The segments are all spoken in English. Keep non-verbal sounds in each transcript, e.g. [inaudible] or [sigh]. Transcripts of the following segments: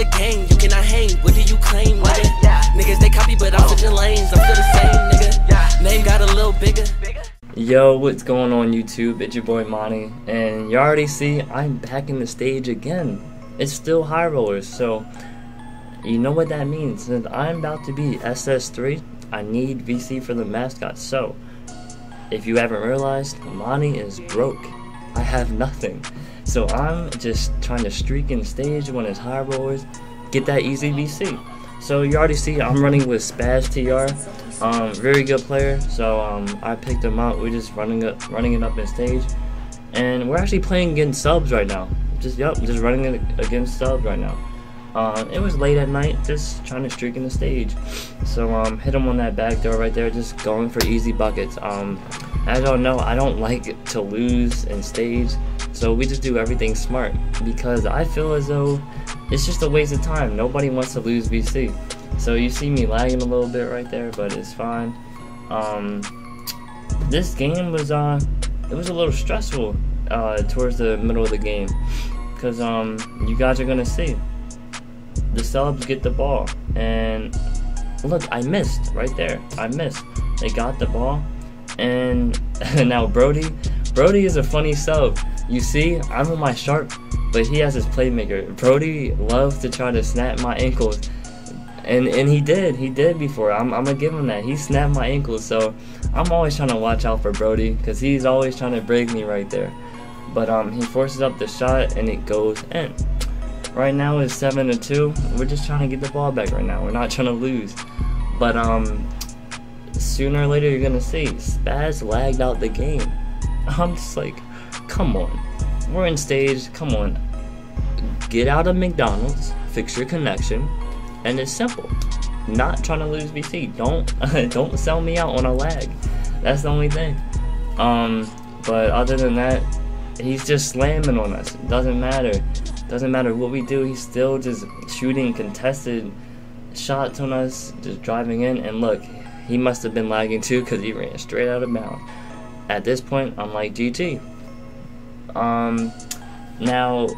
a game, you cannot hang. What do you claim, nigga? Yeah. Niggas they copy, but I'm switching lanes. I'm still the same, nigga. Yeah. Name got a little bigger. Yo, what's going on YouTube? It's your boy Mani, and you already see I'm back in the stage again. It's still high rollers, so you know what that means. Since I'm about to be SS3, I need VC for the mascot. So, if you haven't realized, Mani is broke. I have nothing. So I'm just trying to streak in stage when it's high rollers, get that easy VC. So you already see I'm running with Spaz TR. Um, very good player. So um, I picked him up. We're just running it, running it up in stage, and we're actually playing against subs right now. Just yep, just running it against subs right now. Uh, it was late at night, just trying to streak in the stage. So um, hit him on that back door right there, just going for easy buckets. Um, as y'all know, I don't like to lose in stage, so we just do everything smart because I feel as though it's just a waste of time. Nobody wants to lose VC. So you see me lagging a little bit right there, but it's fine. Um, this game was uh, it was a little stressful uh, towards the middle of the game because um, you guys are gonna see the subs get the ball. And look, I missed right there. I missed. They got the ball. And [laughs] now Brody, Brody is a funny sub. You see, I'm on my sharp, but he has his playmaker. Brody loves to try to snap my ankles. And and he did. He did before. I'm, I'm gonna give him that. He snapped my ankles. So I'm always trying to watch out for Brody because he's always trying to break me right there. But um, he forces up the shot and it goes in. Right now it's seven to two. We're just trying to get the ball back right now. We're not trying to lose. But um, sooner or later you're gonna see Spaz lagged out the game. [laughs] I'm just like, come on. We're in stage. Come on. Get out of McDonald's. Fix your connection, and it's simple. Not trying to lose VC. Don't [laughs] don't sell me out on a lag. That's the only thing. Um, but other than that, he's just slamming on us. It doesn't matter. Doesn't matter what we do, he's still just shooting contested shots on us, just driving in. And look, he must have been lagging too because he ran straight out of bounds. At this point, I'm like GG. Um, now,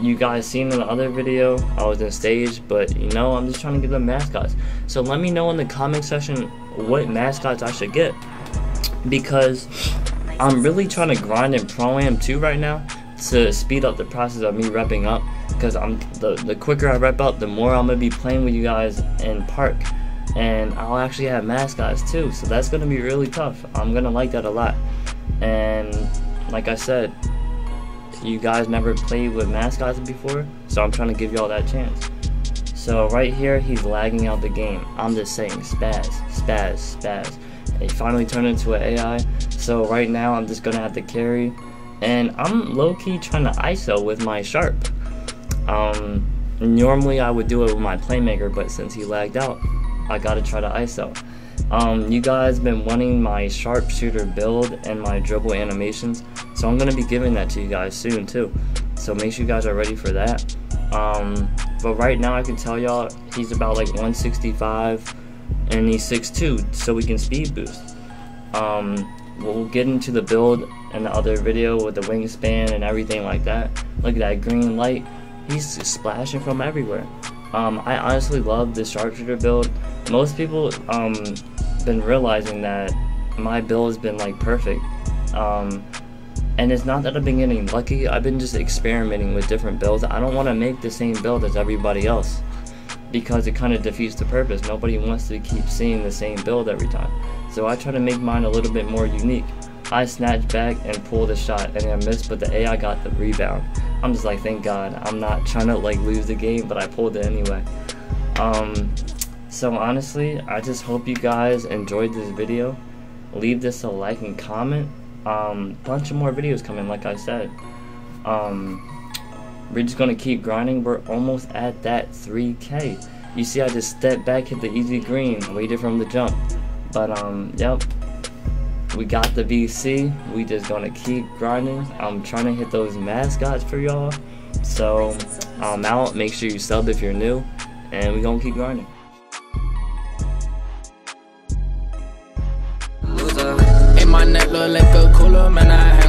you guys seen in the other video, I was in stage, but you know, I'm just trying to get the mascots. So let me know in the comment section what mascots I should get. Because I'm really trying to grind in Pro Am 2 right now to speed up the process of me repping up. Because I'm the, the quicker I rep up the more I'm gonna be playing with you guys in park. And I'll actually have mascots too so that's gonna be really tough. I'm gonna like that a lot. And like I said you guys never played with mascots before so I'm trying to give y'all that chance. So right here he's lagging out the game. I'm just saying spaz spaz spaz. It finally turned into an AI so right now I'm just gonna have to carry. And I'm low-key trying to ISO with my Sharp. Um, normally I would do it with my Playmaker, but since he lagged out, I gotta try to ISO. Um, you guys been wanting my sharpshooter build and my dribble animations, so I'm gonna be giving that to you guys soon too. So make sure you guys are ready for that. Um, but right now I can tell y'all he's about like 165 and he's 6'2", so we can speed boost. Um, we'll get into the build in the other video with the wingspan and everything like that. Look at that green light. He's splashing from everywhere. Um, I honestly love this sharpshooter build. Most people um been realizing that my build has been like perfect. Um, and it's not that I've been getting lucky. I've been just experimenting with different builds. I don't want to make the same build as everybody else because it kind of defeats the purpose. Nobody wants to keep seeing the same build every time. So I try to make mine a little bit more unique. I snatched back and pulled the shot and I missed, but the AI got the rebound. I'm just like, thank God. I'm not trying to like lose the game, but I pulled it anyway. Um, so honestly, I just hope you guys enjoyed this video. Leave this a like and comment. Um, bunch of more videos coming, like I said. Um, we're just gonna keep grinding. We're almost at that 3K. You see, I just stepped back, hit the easy green, waited from the jump. But um, yep, we got the VC. We just gonna keep grinding. I'm trying to hit those mascots for y'all. So I'm out. Make sure you sub if you're new, and we gonna keep grinding. Hey, my neck look like a cooler, man. I